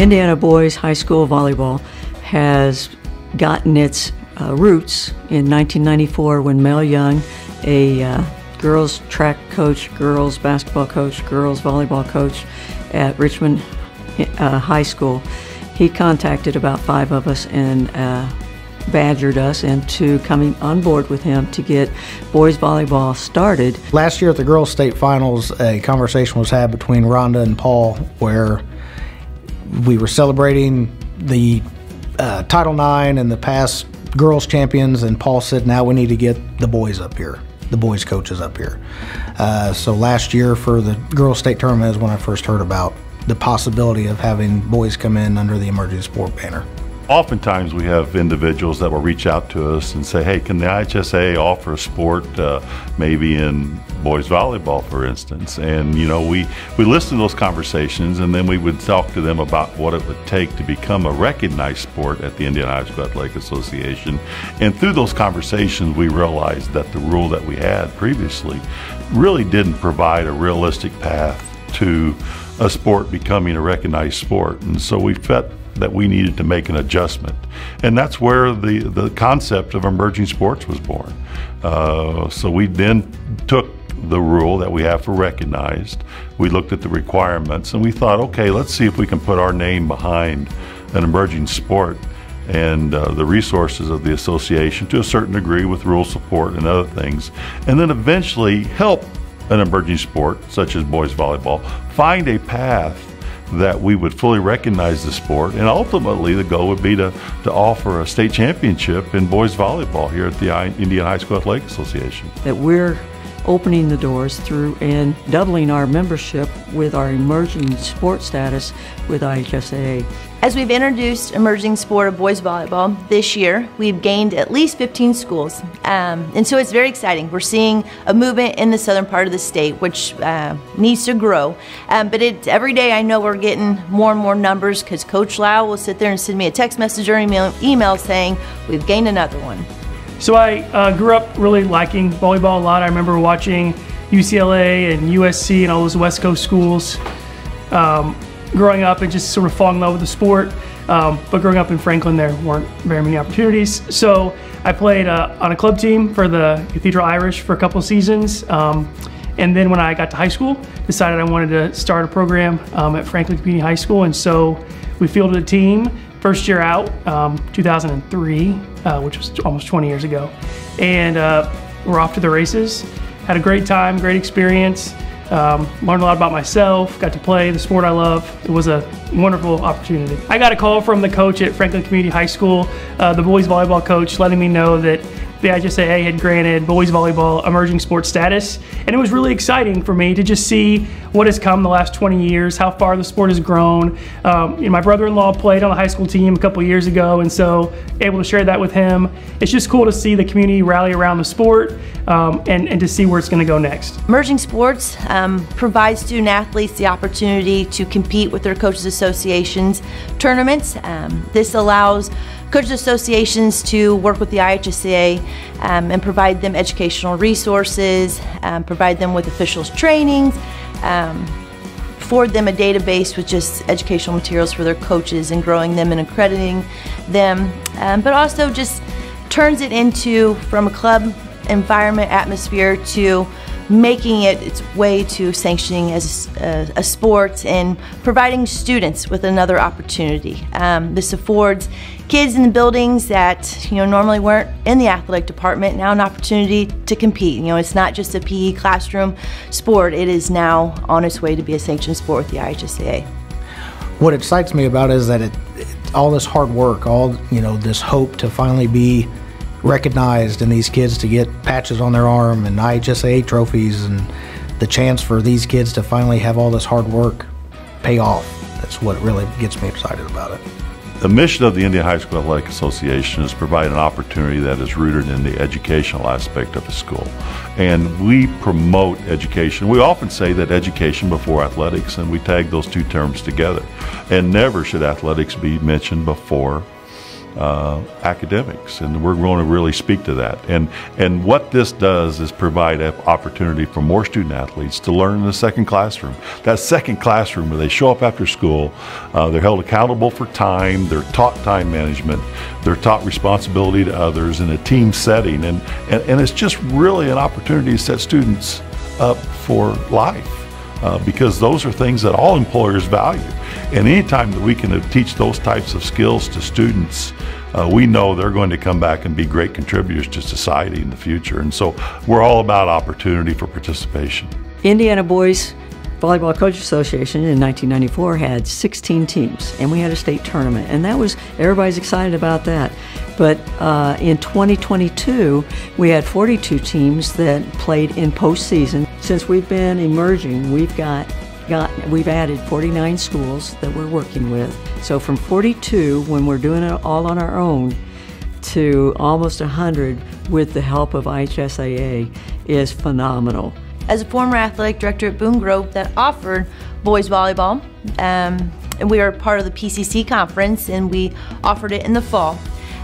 Indiana Boys High School Volleyball has gotten its uh, roots in 1994 when Mel Young, a uh, girls track coach, girls basketball coach, girls volleyball coach at Richmond uh, High School, he contacted about five of us and uh, badgered us into coming on board with him to get boys volleyball started. Last year at the girls' state finals, a conversation was had between Rhonda and Paul where we were celebrating the uh, Title IX and the past girls champions, and Paul said, now we need to get the boys up here, the boys coaches up here. Uh, so last year for the girls' state tournament is when I first heard about the possibility of having boys come in under the emerging sport banner. Oftentimes we have individuals that will reach out to us and say, hey, can the IHSAA offer a sport uh, maybe in boys volleyball, for instance? And, you know, we, we listen to those conversations and then we would talk to them about what it would take to become a recognized sport at the Indiana High School Athletic Association. And through those conversations, we realized that the rule that we had previously really didn't provide a realistic path to a sport becoming a recognized sport. And so we felt that we needed to make an adjustment. And that's where the, the concept of emerging sports was born. Uh, so we then took the rule that we have for recognized, we looked at the requirements, and we thought, okay, let's see if we can put our name behind an emerging sport and uh, the resources of the association to a certain degree with rule support and other things, and then eventually help an emerging sport such as boys volleyball find a path that we would fully recognize the sport. And ultimately, the goal would be to, to offer a state championship in boys volleyball here at the Indiana High School Athletic Association. That we're opening the doors through and doubling our membership with our emerging sport status with IHSAA. As we've introduced emerging sport of boys volleyball this year, we've gained at least 15 schools. Um, and so it's very exciting. We're seeing a movement in the southern part of the state, which uh, needs to grow. Um, but every day I know we're getting more and more numbers because Coach Lau will sit there and send me a text message or email, email saying, we've gained another one. So I uh, grew up really liking volleyball a lot. I remember watching UCLA and USC and all those West Coast schools. Um, growing up and just sort of falling in love with the sport. Um, but growing up in Franklin, there weren't very many opportunities. So I played uh, on a club team for the Cathedral Irish for a couple seasons. Um, and then when I got to high school, decided I wanted to start a program um, at Franklin Community High School. And so we fielded a team first year out, um, 2003, uh, which was almost 20 years ago. And uh, we're off to the races. Had a great time, great experience. Um, learned a lot about myself, got to play the sport I love. It was a wonderful opportunity. I got a call from the coach at Franklin Community High School, uh, the boys volleyball coach, letting me know that the IHSAA had granted boys volleyball emerging sports status. And it was really exciting for me to just see what has come the last 20 years, how far the sport has grown. Um, you know, my brother-in-law played on the high school team a couple years ago, and so able to share that with him. It's just cool to see the community rally around the sport um, and, and to see where it's going to go next. Emerging sports um, provides student athletes the opportunity to compete with their coaches associations tournaments. Um, this allows coaches associations to work with the IHSAA um, and provide them educational resources, um, provide them with officials trainings, um, forward them a database with just educational materials for their coaches and growing them and accrediting them, um, but also just turns it into from a club environment atmosphere to making it its way to sanctioning as a, a sport and providing students with another opportunity. Um, this affords kids in the buildings that you know normally weren't in the athletic department now an opportunity to compete. You know, it's not just a PE classroom sport; it is now on its way to be a sanctioned sport with the IHSAA. What excites me about is that it, it all this hard work, all you know, this hope to finally be recognized and these kids to get patches on their arm and IHSAA trophies and the chance for these kids to finally have all this hard work pay off. That's what really gets me excited about it. The mission of the Indiana High School Athletic Association is to provide an opportunity that is rooted in the educational aspect of the school. And we promote education. We often say that education before athletics, and we tag those two terms together. And never should athletics be mentioned before uh, academics, and we're going to really speak to that. And and what this does is provide an opportunity for more student athletes to learn in the second classroom. That second classroom where they show up after school, uh, they're held accountable for time, they're taught time management, they're taught responsibility to others in a team setting, and and, and it's just really an opportunity to set students up for life. Uh, because those are things that all employers value. And anytime that we can teach those types of skills to students, uh, we know they're going to come back and be great contributors to society in the future. And so we're all about opportunity for participation. Indiana Boys Volleyball Coach Association in 1994 had 16 teams, and we had a state tournament, and that was everybody's excited about that. But uh, in 2022, we had 42 teams that played in postseason. Since we've been emerging, we've got we've added 49 schools that we're working with. So from 42, when we're doing it all on our own, to almost 100 with the help of IHSAA is phenomenal. As a former athletic director at Boone Grove that offered boys volleyball, um, and we were part of the PCC conference, and we offered it in the fall.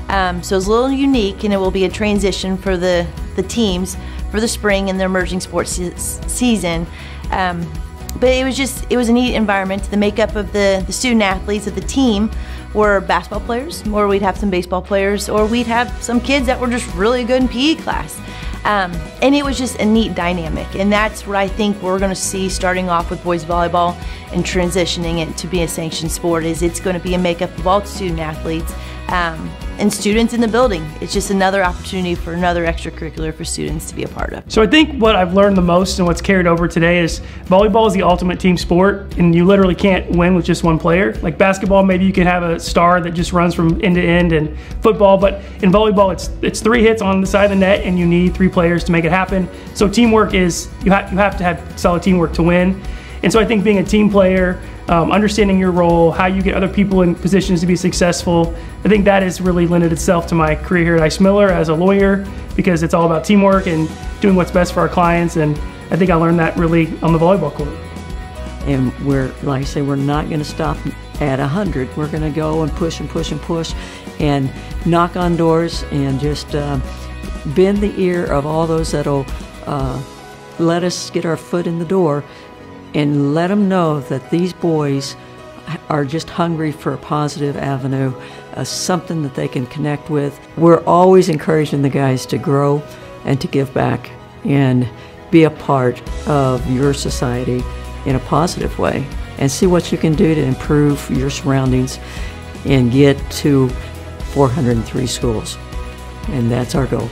Um, so it's a little unique, and it will be a transition for the, the teams for the spring and the emerging sports se season. Um, but it was just, it was a neat environment. The makeup of the, the student athletes of the team were basketball players, or we'd have some baseball players, or we'd have some kids that were just really good in PE class. Um, and it was just a neat dynamic. And that's what I think we're going to see starting off with boys volleyball and transitioning it to be a sanctioned sport is it's going to be a makeup of all student athletes um, and students in the building. It's just another opportunity for another extracurricular for students to be a part of. So I think what I've learned the most and what's carried over today is volleyball is the ultimate team sport, and you literally can't win with just one player. Like basketball, maybe you can have a star that just runs from end to end, and football, but in volleyball, it's it's three hits on the side of the net, and you need three players to make it happen. So teamwork is you have you have to have solid teamwork to win. And so I think being a team player, um, understanding your role, how you get other people in positions to be successful, I think that has really lended itself to my career here at Ice Miller as a lawyer because it's all about teamwork and doing what's best for our clients. And I think I learned that really on the volleyball court. And we're, like I say, we're not going to stop at 100. We're going to go and push and push and push and knock on doors and just uh, bend the ear of all those that'll uh, let us get our foot in the door and let them know that these boys are just hungry for a positive avenue, uh, something that they can connect with. We're always encouraging the guys to grow and to give back and be a part of your society in a positive way and see what you can do to improve your surroundings and get to 403 schools. And that's our goal.